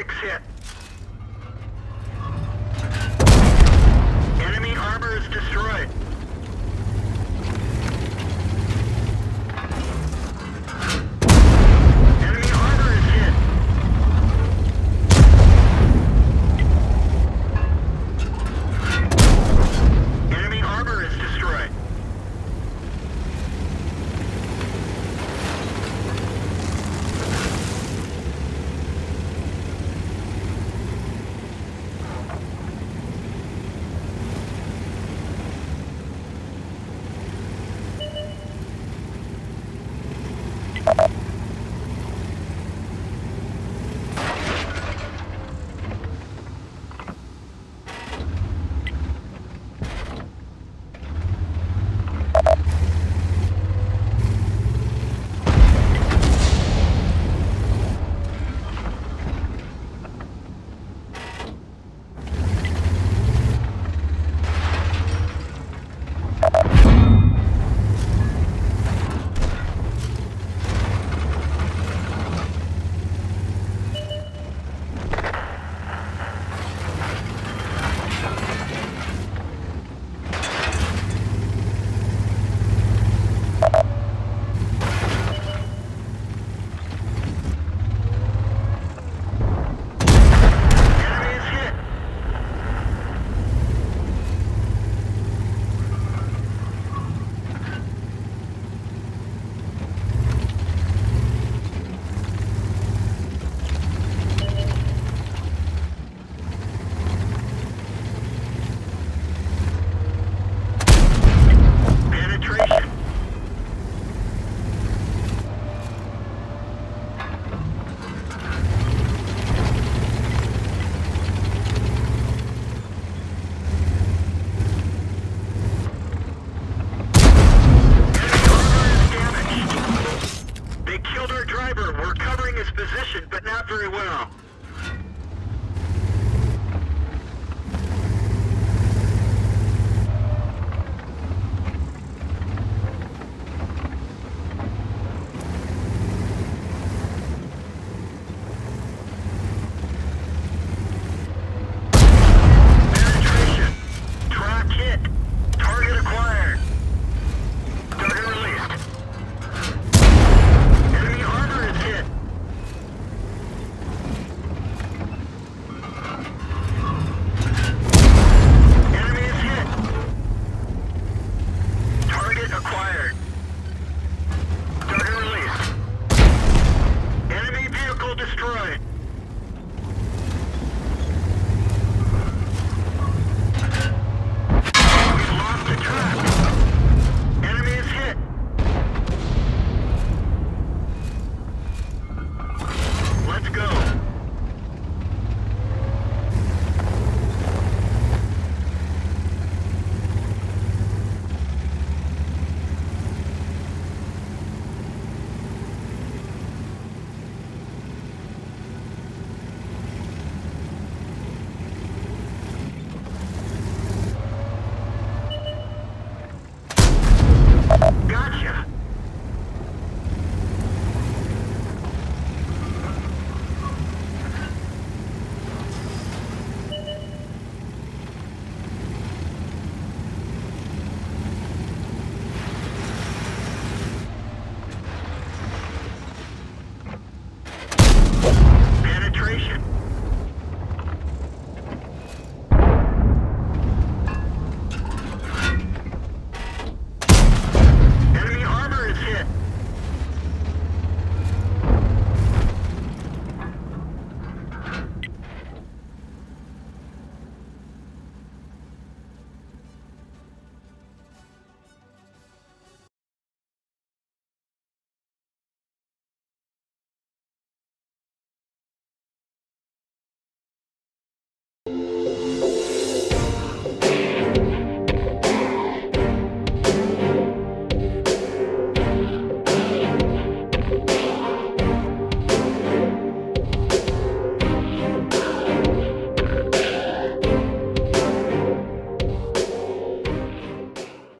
Six hit. Enemy armor is destroyed. Position, but not very well.